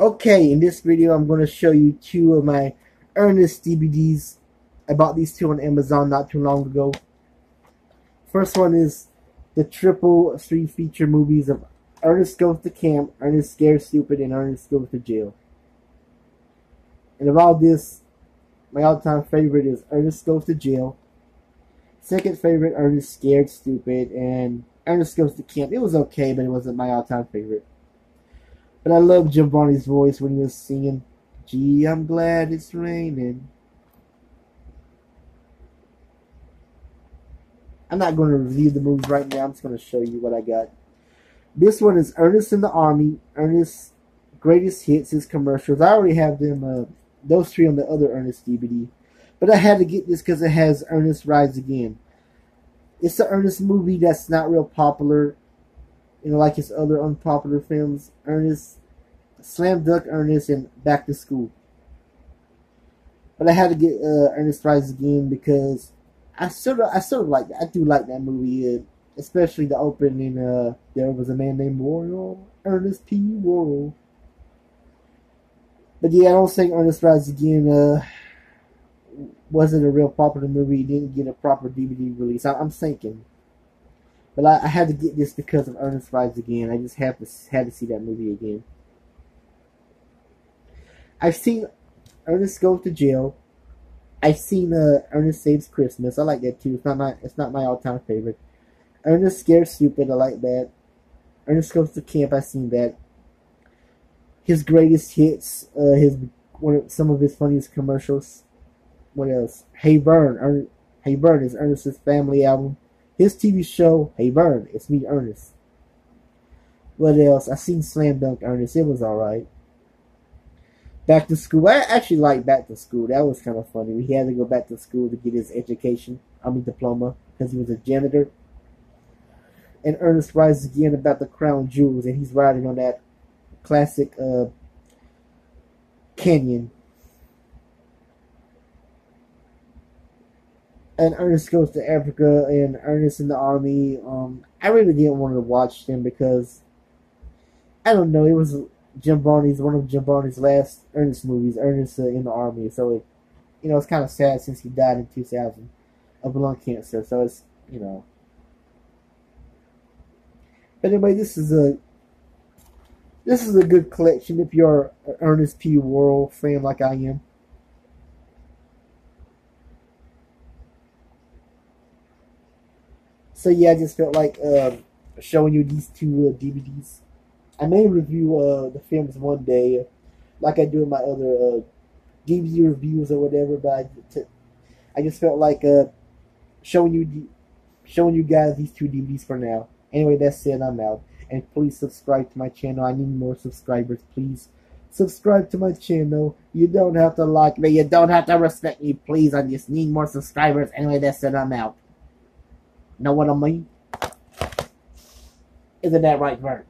Okay, in this video I'm going to show you two of my Ernest DVDs. I bought these two on Amazon not too long ago. First one is the triple three feature movies of Ernest Goes to Camp, Ernest Scared Stupid, and Ernest Goes to Jail. And of all this, my all-time favorite is Ernest Goes to Jail. Second favorite, Ernest Scared Stupid, and Ernest Goes to Camp. It was okay, but it wasn't my all-time favorite. But I love Giovanni's voice when he was singing, Gee, I'm glad it's raining. I'm not going to review the movies right now. I'm just going to show you what I got. This one is Ernest in the Army. Ernest's greatest hits, his commercials. I already have them, uh, those three on the other Ernest DVD. But I had to get this because it has Ernest Rides Again. It's an Ernest movie that's not real popular know, like his other unpopular films, Ernest, Slam Dunk Ernest, and Back to School. But I had to get uh, Ernest Rides Again because I sort of, I sort of like, I do like that movie, uh, especially the opening. Uh, there was a man named Worrell, Ernest P. Worrell. But yeah, I don't think Ernest Rides Again uh, wasn't a real popular movie. Didn't get a proper DVD release. I, I'm thinking. But I, I, had to get this because of Ernest Rides Again. I just have to had to see that movie again. I've seen Ernest Goes to Jail. I've seen uh, Ernest Saves Christmas. I like that too. It's not my it's not my all time favorite. Ernest Scared Stupid. I like that. Ernest Goes to Camp. I've seen that. His greatest hits. Uh, his one some of his funniest commercials. What else? Hey Vern. Ern, hey Vern is Ernest's family album. His TV show, Hey Vern, it's me, Ernest. What else? I seen Slam Dunk Ernest. It was alright. Back to school. I actually like Back to School. That was kind of funny. He had to go back to school to get his education, I mean diploma, because he was a janitor. And Ernest rides again about the crown jewels, and he's riding on that classic uh, canyon and Ernest goes to Africa and Ernest in the army. Um, I really didn't want to watch them because I don't know. It was Jim Varney's one of Jim Varney's last Ernest movies. Ernest uh, in the army, so it, you know, it's kind of sad since he died in 2000 of lung cancer. So it's you know. But anyway, this is a this is a good collection if you're an Ernest P. Worrell fan like I am. So yeah, I just felt like uh, showing you these two uh, DVDs. I may review uh, the films one day, like I do in my other DVD uh, reviews or whatever. But I just felt like uh, showing you showing you guys these two DVDs for now. Anyway, that's it. I'm out. And please subscribe to my channel. I need more subscribers, please. Subscribe to my channel. You don't have to like me. You don't have to respect me, please. I just need more subscribers. Anyway, that's it. I'm out. Know what I mean? Isn't that right, Vern?